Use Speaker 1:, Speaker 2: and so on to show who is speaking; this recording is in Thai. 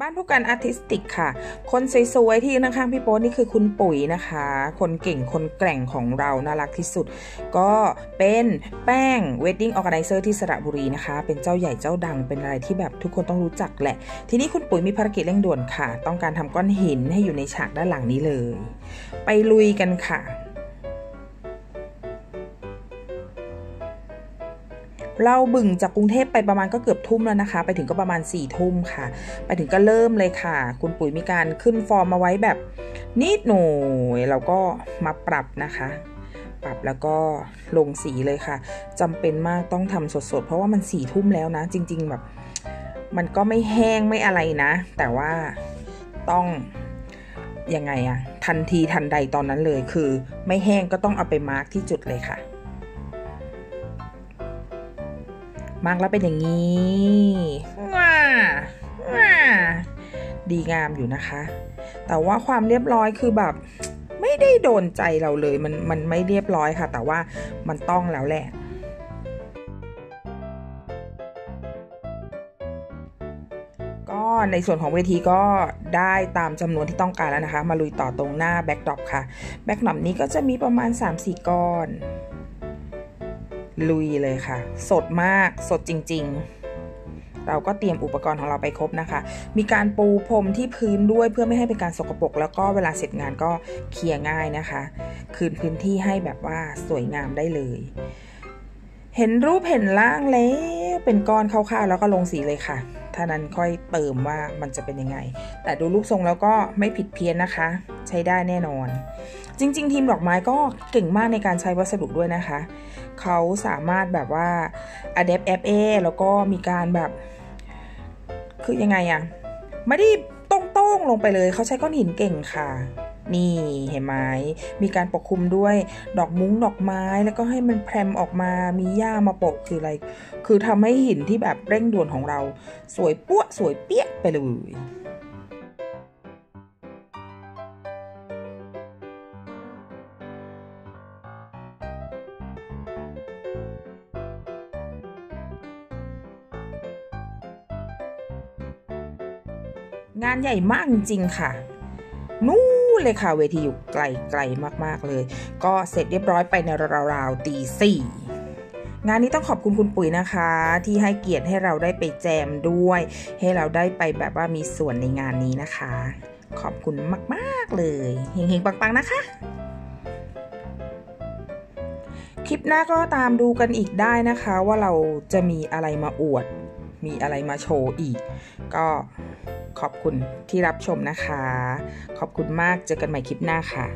Speaker 1: บ้านผู้การอาร์ติสติกค่ะ คนสวยๆที่ยืนข้างๆพี่โป๊นี่คือคุณปุ๋ยนะคะ คนเก่งคนแกร่งของเราน่ารักที่สุด ก็เป็นแป้ง Wedding Organizer ที่สระบุรีนะคะ เป็นเจ้าใหญ่เจ้าดังเป็นอะไรที่แบบทุกคนต้องรู้จักแหละ ทีนี้คุณปุ๋ยมีภารกิจเร่งด่วนค่ะ ต้องการทำก้อนหินให้อยู่ในฉากด้านหลังนี้เลย ไปลุยกันค่ะ เราบึ่งจากกรุงเทพไปประมาณก็เกือบทุ่มแล้วนะคะ ไปถึงก็ประมาณ4ี่ทุ่มค่ะ ไปถึงก็เริ่มเลยค่ะ คุณปุ๋ยมีการขึ้นฟอร์มมาไว้แบบนิดหน่อยเราก็มาปรับนะคะ ปรับแล้วก็ลงสีเลยค่ะจำเป็นมากต้องทำสดๆ เพราะว่ามันสี่ทุ่มแล้วนะ จริง ๆแบบ มันก็ไม่แห้งไม่อะไรนะ แต่ว่าต้องยังไงอะทันทีทันใดตอนนั้นเลยคือ ไม่แห้งก็ต้องเอาไปมาร์กที่จุดเลยค่ะ มาร์กแล้วเป็นอย่างนี้ว้าว้าดีงามอยู่นะคะ แต่ว่าความเรียบร้อยคือแบบไม่ได้โดนใจเราเลย มันมันไม่เรียบร้อยค่ะ แต่ว่ามันต้องแล้วแหละก็ในส่วนของเวทีก็ได้ตามจำนวนที่ต้องการแล้วนะคะ มาลุยต่อตรงหน้า backdrop ค่ะ backdrop นี้ก็จะมีประมาณ 3-4 ก้อน ลุยเลยค่ะ สดมากสดจริง ๆ เราก็เตรียมอุปกรณ์ของเราไปครบนะคะ มีการปูพรมที่พื้นด้วยเพื่อไม่ให้เป็นการสกปรกแล้วก็เวลาเสร็จงานก็เคลียร์ง่ายนะคะ คืนพื้นที่ให้แบบว่าสวยงามได้เลย เห็นรูปเห็นร่างแล้วเป็นก้อนคร่าวๆแล้วก็ลงสีเลยค่ะท่านั้นค่อยเติมว่ามันจะเป็นยังไง แต่ดูรูปทรงแล้วก็ไม่ผิดเพี้ยนนะคะ ใช้ได้แน่นอน จริง ๆ ทีมดอกไม้ก็เก่งมากในการใช้วัสดุด้วยนะคะ เขาสามารถแบบว่า adapt FA แล้วก็มีการแบบ คือยังไงอะไม่ได้ต้งๆลงไปเลย เขาใช้ก้อนหินเก่งค่ะนี่เห็นไหมมีการปกคลุมด้วยดอกมุ้งดอกไม้แล้วก็ให้มันแพรมออกมามีหญ้ามาปกคืออะไร คือทำให้หินที่แบบเร่งด่วนของเรา สวยปั้วสวยเปี้ยไปเลย งานใหญ่มากจริงๆค่ะ นู่นเลยค่ะเวทีอยู่ไกลไกมากๆเลย ก็เสร็จเรียบร้อยไปในราวๆตีสี่งานนี้ต้องขอบคุณคุณปุ๋ยนะคะ ที่ให้เกียรติให้เราได้ไปแจมด้วย ให้เราได้ไปแบบว่ามีส่วนในงานนี้นะคะ ขอบคุณมากๆเลยเฮงๆปังๆนะคะ คลิปหน้าก็ตามดูกันอีกได้นะคะ ว่าเราจะมีอะไรมาอวด มีอะไรมาโชว์อีก ก็ ขอบคุณที่รับชมนะคะ ขอบคุณมากเจอกันใหม่คลิปหน้าค่ะ